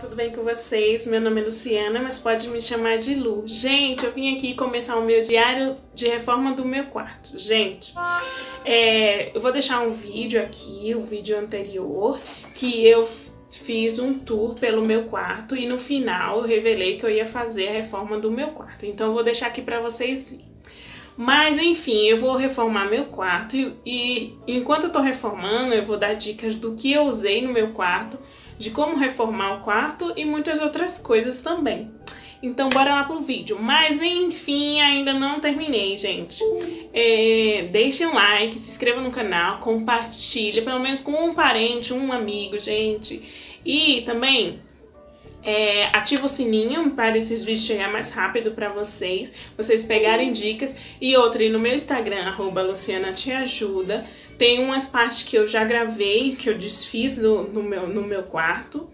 Tudo bem com vocês? Meu nome é Luciana, mas pode me chamar de Lu. Gente, eu vim aqui começar o meu diário de reforma do meu quarto. Gente, é, eu vou deixar um vídeo aqui, o um vídeo anterior, que eu fiz um tour pelo meu quarto e no final eu revelei que eu ia fazer a reforma do meu quarto. Então eu vou deixar aqui para vocês verem. Mas enfim, eu vou reformar meu quarto e, e enquanto eu tô reformando, eu vou dar dicas do que eu usei no meu quarto de como reformar o quarto e muitas outras coisas também. Então bora lá pro vídeo. Mas enfim, ainda não terminei, gente. É, um like, se inscreva no canal, compartilhe, pelo menos com um parente, um amigo, gente. E também é, ativa o sininho para esses vídeos chegar mais rápido para vocês, vocês pegarem dicas. E outra, e no meu Instagram, arroba Luciana Te Ajuda, tem umas partes que eu já gravei, que eu desfiz no, no, meu, no meu quarto.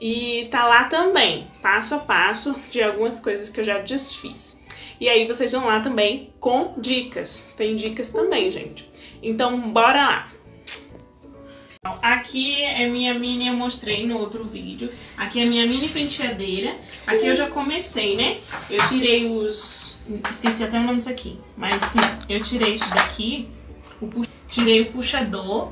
E tá lá também, passo a passo, de algumas coisas que eu já desfiz. E aí vocês vão lá também com dicas. Tem dicas também, gente. Então, bora lá! Aqui é minha mini, eu mostrei no outro vídeo. Aqui é minha mini penteadeira. Aqui eu já comecei, né? Eu tirei os... Esqueci até o nome disso aqui. Mas sim, eu tirei isso daqui. O pu... Tirei o puxador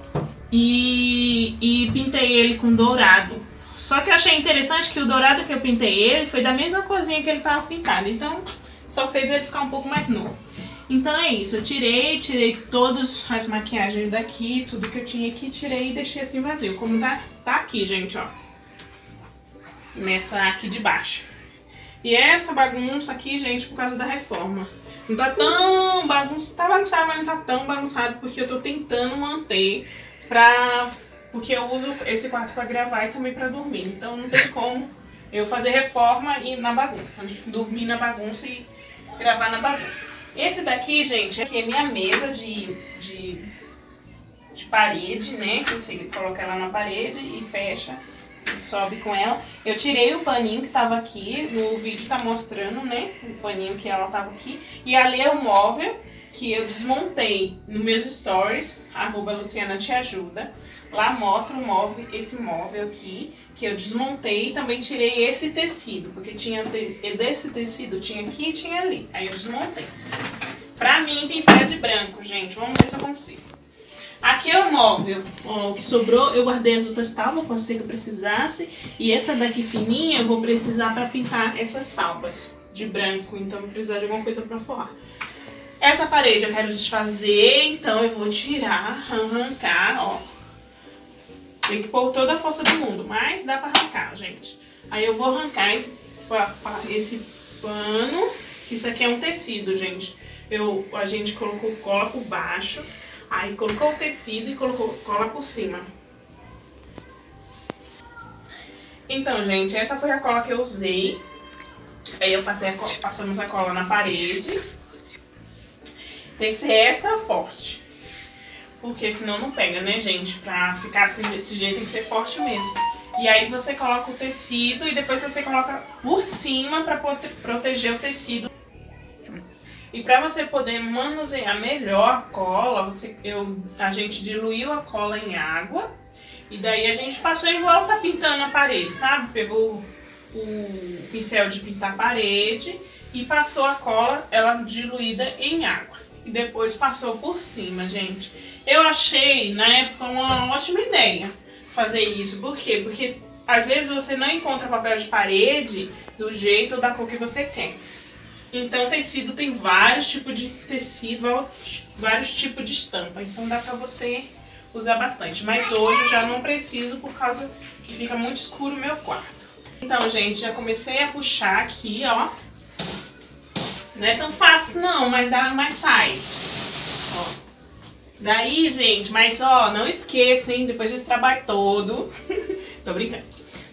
e... e pintei ele com dourado. Só que eu achei interessante que o dourado que eu pintei ele foi da mesma cozinha que ele tava pintado. Então, só fez ele ficar um pouco mais novo. Então é isso, eu tirei, tirei todas as maquiagens daqui, tudo que eu tinha aqui, tirei e deixei assim vazio. Como tá, tá aqui, gente, ó. Nessa aqui de baixo. E essa bagunça aqui, gente, por causa da reforma. Não tá tão bagunçado, tá bagunçado, mas não tá tão bagunçado porque eu tô tentando manter pra... Porque eu uso esse quarto pra gravar e também pra dormir. Então não tem como eu fazer reforma e na bagunça, né? Dormir na bagunça e gravar na bagunça. Esse daqui, gente, aqui é minha mesa de, de, de parede, né? Que você coloca ela na parede e fecha sobe com ela. Eu tirei o paninho que tava aqui, no vídeo tá mostrando, né? O paninho que ela tava aqui. E ali é o móvel que eu desmontei nos meus stories, arroba Luciana Te Ajuda. Lá mostra o móvel, esse móvel aqui, que eu desmontei e também tirei esse tecido, porque tinha desse tecido tinha aqui e tinha ali. Aí eu desmontei. Pra mim pintar de branco, gente, vamos ver se eu consigo. Aqui é o móvel, ó, o que sobrou, eu guardei as outras tábuas, pode ser que eu precisasse. E essa daqui fininha eu vou precisar pra pintar essas tábuas de branco, então vou precisar de alguma coisa pra forrar. Essa parede eu quero desfazer, então eu vou tirar, arrancar, ó. Tem que pôr toda a força do mundo, mas dá pra arrancar, gente. Aí eu vou arrancar esse, esse pano, isso aqui é um tecido, gente. Eu, a gente colocou cola por baixo, aí colocou o tecido e colocou cola por cima. Então, gente, essa foi a cola que eu usei. Aí eu passei a, passamos a cola na parede. Tem que ser extra forte. Porque senão não pega, né, gente? Pra ficar assim desse jeito tem que ser forte mesmo. E aí você coloca o tecido e depois você coloca por cima pra proteger o tecido. E pra você poder manusear melhor a cola, você, eu, a gente diluiu a cola em água. E daí a gente passou igual tá pintando a parede, sabe? Pegou o pincel de pintar a parede e passou a cola, ela diluída em água e depois passou por cima, gente. Eu achei, na época, uma ótima ideia fazer isso. Por quê? Porque às vezes você não encontra papel de parede do jeito ou da cor que você quer. Então, tecido tem vários tipos de tecido, vários tipos de estampa. Então, dá pra você usar bastante. Mas hoje eu já não preciso por causa que fica muito escuro o meu quarto. Então, gente, já comecei a puxar aqui, ó. Não é tão fácil não, mas, dá, mas sai. Ó. Daí, gente, mas ó, não esqueça, hein, depois desse trabalho todo, tô brincando.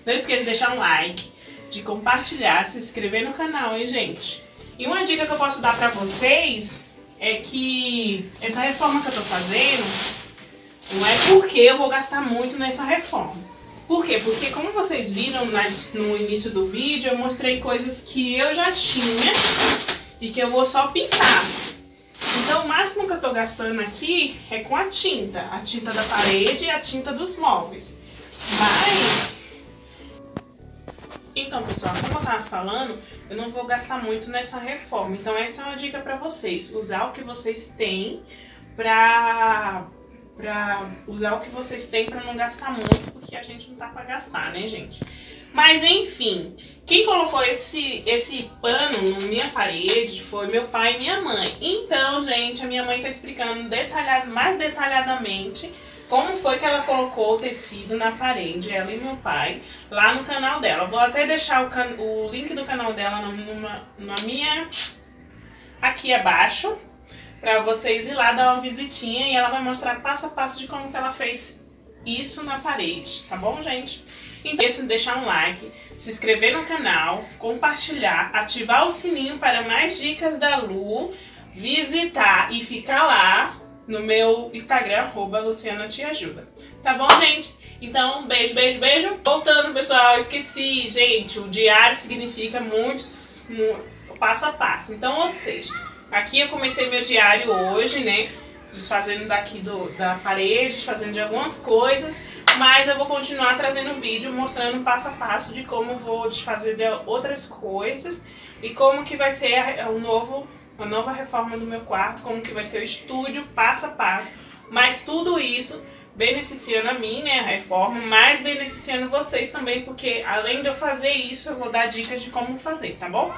Não esqueça de deixar um like, de compartilhar, se inscrever no canal, hein, gente. E uma dica que eu posso dar pra vocês é que essa reforma que eu tô fazendo, não é porque eu vou gastar muito nessa reforma. Por quê? Porque como vocês viram no início do vídeo, eu mostrei coisas que eu já tinha e que eu vou só pintar. Então o máximo que eu tô gastando aqui é com a tinta, a tinta da parede e a tinta dos móveis. Mas Então, pessoal, como eu tava falando, eu não vou gastar muito nessa reforma. Então, essa é uma dica para vocês. Usar o que vocês têm pra, pra usar o que vocês têm para não gastar muito, porque a gente não tá para gastar, né, gente? Mas enfim, quem colocou esse, esse pano na minha parede foi meu pai e minha mãe. Então, gente, a minha mãe tá explicando detalhado, mais detalhadamente como foi que ela colocou o tecido na parede, ela e meu pai, lá no canal dela. Vou até deixar o, can, o link do canal dela numa, na minha... aqui abaixo, para vocês ir lá dar uma visitinha e ela vai mostrar passo a passo de como que ela fez isso na parede, tá bom, gente? Então, esqueça de deixar um like, se inscrever no canal, compartilhar, ativar o sininho para mais dicas da Lu, visitar e ficar lá no meu Instagram, arroba Luciana Te Ajuda. Tá bom, gente? Então, beijo, beijo, beijo. Voltando, pessoal, esqueci, gente, o diário significa muitos, passo a passo. Então, ou seja, aqui eu comecei meu diário hoje, né? Desfazendo daqui do, da parede, desfazendo de algumas coisas. Mas eu vou continuar trazendo vídeo mostrando passo a passo de como vou desfazer de outras coisas e como que vai ser o novo uma nova reforma do meu quarto, como que vai ser o estúdio passo a passo. Mas tudo isso beneficiando a mim, né, a reforma, mas beneficiando vocês também, porque além de eu fazer isso, eu vou dar dicas de como fazer, tá bom?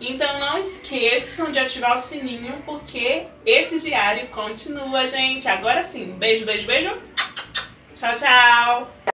Então não esqueçam de ativar o sininho, porque esse diário continua, gente. Agora sim, beijo, beijo, beijo. Tchau, tchau.